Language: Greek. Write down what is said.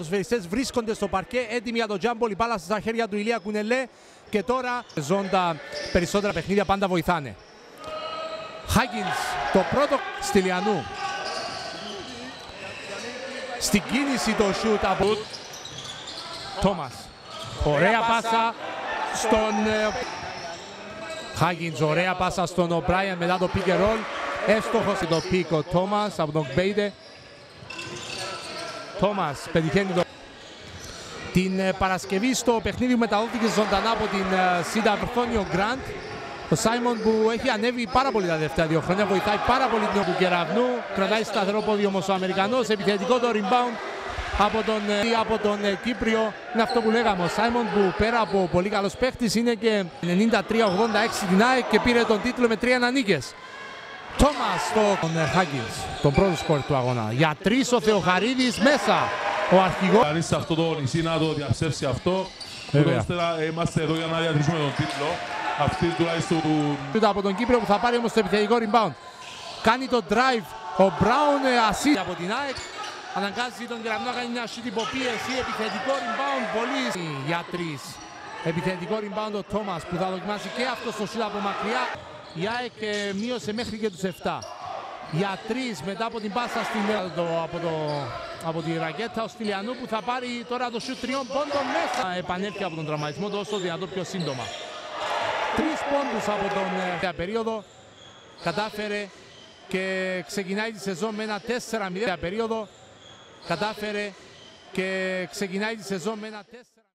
Οι σφαιριστές βρίσκονται στο παρκέ έτοιμοι για το τζάμπολ. Η μπάλα στα χέρια του Ηλία Κουνελέ και τώρα ζώντα περισσότερα παιχνίδια πάντα βοηθάνε. Χάγκινς το πρώτο Στυλιανού. Στην κίνηση το σούτ από Τόμας. Ωραία πάσα στον Χάγκινς, ωραία πάσα στον Ομπράιαν μετά το pick and roll. Εύστοχος το pick ο Τόμας από τον Κμπέιντε. Τόμας πετυχαίνει το... Την ε, Παρασκευή στο παιχνίδι που μεταδόθηκε ζωντανά από την ε, Σίντα Αρθόνιο Γκραντ. Ο Σάιμον που έχει ανέβει πάρα πολύ τα τελευταία δύο χρόνια, βοηθάει πάρα πολύ την του κεραυνού. Κρατάει σταθερό πόδι όμως ο Αμερικανός, επιθετικό το rebound από τον, ε, από τον Κύπριο. Είναι αυτό που λέγαμε, ο Σάιμον που πέρα από πολύ καλός παίχτης είναι και 93-86 την ΑΕΚ και πήρε τον τίτλο με τρία νίκες. Τόμας στον Χάγκινς, τον πρώτο σκορ του αγώνα. Για τρεις ο Θεοχαρίδης μέσα. Ο αρχηγός. Κανείς σε αυτό το νησί να το διαψεύσει αυτό. Βέβαια. Ύστερα είμαστε εδώ για να διατηρήσουμε τον τίτλο. Αυτή τουλάχιστον του από τον Κύπριο που θα πάρει όμως το επιθετικό rebound. Κάνει το drive ο Μπράουν assist από την ΑΕΚ. Αναγκάζει τον Κεραμνό να κάνει μια shit υποπίεση. Επιθετικό rebound πολύ για τρεις. Επιθετικό rebound ο Τόμας που θα δοκιμάσει και αυτό στο shoot από μακριά. Η ΑΕΚ ε, μείωσε μέχρι και τους 7. Για τρεις μετά από την πάσα στην το, από, το, από τη ρακέτα ο Στυλιανού που θα πάρει τώρα το shoot τριών πόντων μέσα. Επανέλθει από τον τραυματισμό του όσο δυνατό πιο σύντομα. Τρεις πόντους από τον ε, περίοδο κατάφερε και ξεκινάει τη σεζόν με ένα 4-0 περίοδο κατάφερε και ξεκινάει τη σεζόν με ένα 4